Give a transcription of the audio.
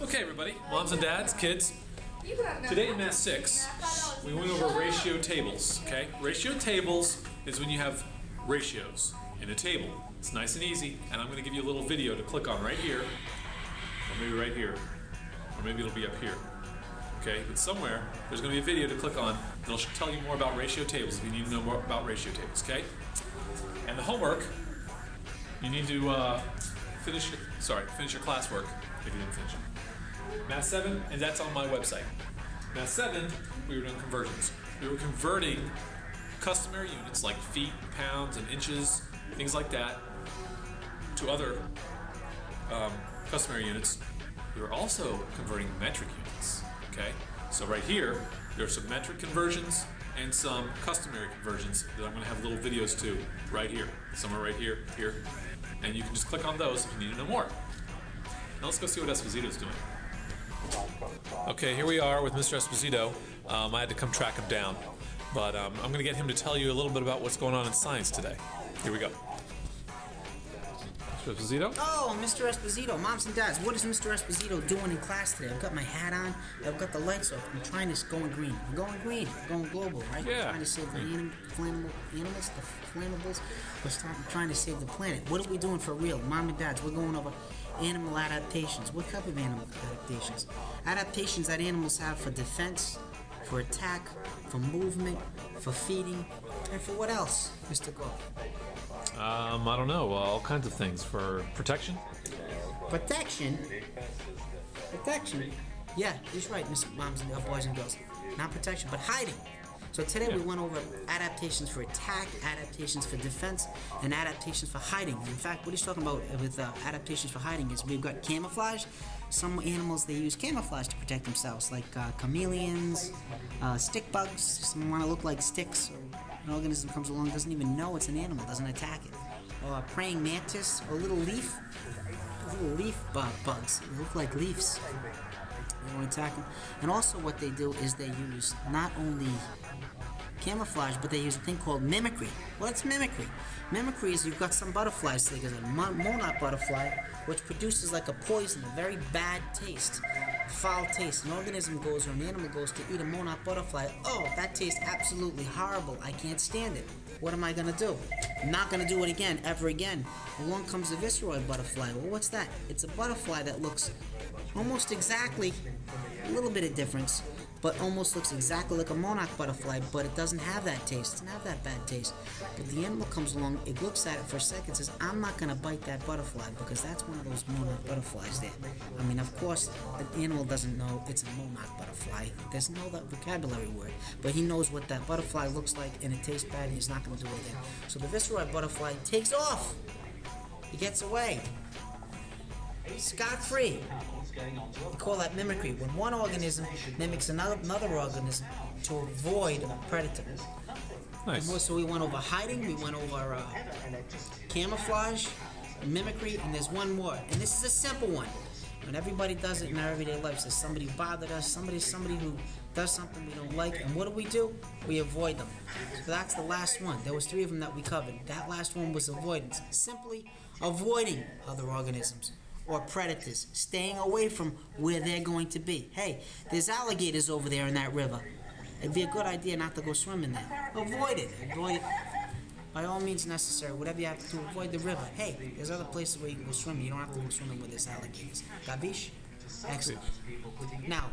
Okay, everybody, moms and dads, kids. Today in Math 6, we went over ratio tables, okay? Ratio tables is when you have ratios in a table. It's nice and easy, and I'm going to give you a little video to click on right here, or maybe right here, or maybe it'll be up here. Okay, but somewhere there's going to be a video to click on that'll tell you more about ratio tables if you need to know more about ratio tables, okay? And the homework, you need to uh, finish your, sorry, finish your classwork if you didn't finish it. Math 7, and that's on my website. Math 7, we were doing conversions. We were converting customary units like feet, pounds, and inches, things like that, to other um, customary units. We were also converting metric units. Okay, so right here, there's some metric conversions and some customary conversions that I'm going to have little videos to right here, somewhere right here, here, and you can just click on those if you need to know more. Now let's go see what Esposito's doing. Okay, here we are with Mr. Esposito. Um, I had to come track him down, but um, I'm going to get him to tell you a little bit about what's going on in science today. Here we go. Mr. Esposito? Oh, Mr. Esposito, moms and dads, what is Mr. Esposito doing in class today? I've got my hat on, I've got the lights off, I'm trying to go green. I'm going green, I'm going global, right? Yeah. I'm trying to save the hmm. anim- flammable animals, the flammables. We're trying to save the planet. What are we doing for real? Mom and dads, we're going over animal adaptations. What type of animal adaptations? Adaptations that animals have for defense, for attack, for movement, for feeding, and for what else, Mr. Goff? Um, I don't know. all kinds of things for protection. Protection. Protection. Yeah, he's right, Miss Moms and uh, boys and girls. Not protection, but hiding. So today we went over adaptations for attack, adaptations for defense, and adaptations for hiding. In fact, what he's talking about with uh, adaptations for hiding is we've got camouflage. Some animals they use camouflage to protect themselves, like uh, chameleons, uh, stick bugs. Some want to look like sticks. Or an organism comes along doesn't even know it's an animal, doesn't attack it. Or a praying mantis, or a little leaf little leaf bu- bugs. They look like leaves. They attack them. And also, what they do is they use not only camouflage, but they use a thing called mimicry. What's mimicry? Mimicry is you've got some butterflies, like a monarch butterfly, which produces like a poison, a very bad taste, foul taste. An organism goes or an animal goes to eat a monarch butterfly. Oh, that tastes absolutely horrible. I can't stand it. What am I gonna do? Not gonna do it again, ever again. Along comes the viceroy butterfly. Well, what's that? It's a butterfly that looks almost exactly, a little bit of difference, but almost looks exactly like a monarch butterfly, but it doesn't have that taste. It doesn't have that bad taste. But the animal comes along, it looks at it for a second, says, I'm not gonna bite that butterfly because that's one of those monarch butterflies there. I mean, of course, the animal doesn't know it's a monarch butterfly. There's no that vocabulary word, but he knows what that butterfly looks like and it tastes bad and he's not gonna do it again. So the viceroy butterfly takes off. He gets away. Scot free. We call that mimicry. When one organism mimics another, another organism to avoid a predator. Nice. So we went over hiding, we went over uh, camouflage, mimicry, and there's one more. And this is a simple one. And everybody does it in our everyday lives, So somebody bothered us, somebody somebody who does something we don't like, and what do we do? We avoid them. So that's the last one. There was three of them that we covered. That last one was avoidance. Simply avoiding other organisms or predators, staying away from where they're going to be. Hey, there's alligators over there in that river. It'd be a good idea not to go swimming there. Avoid it. Avoid it by all means necessary. Whatever you have to avoid the river. Hey, there's other places where you can go swimming. You don't have to go swimming with there's alligators. Gabish? Excellent. Now,